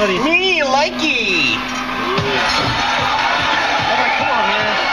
buddy. Me, likey. Yeah. Come on, man.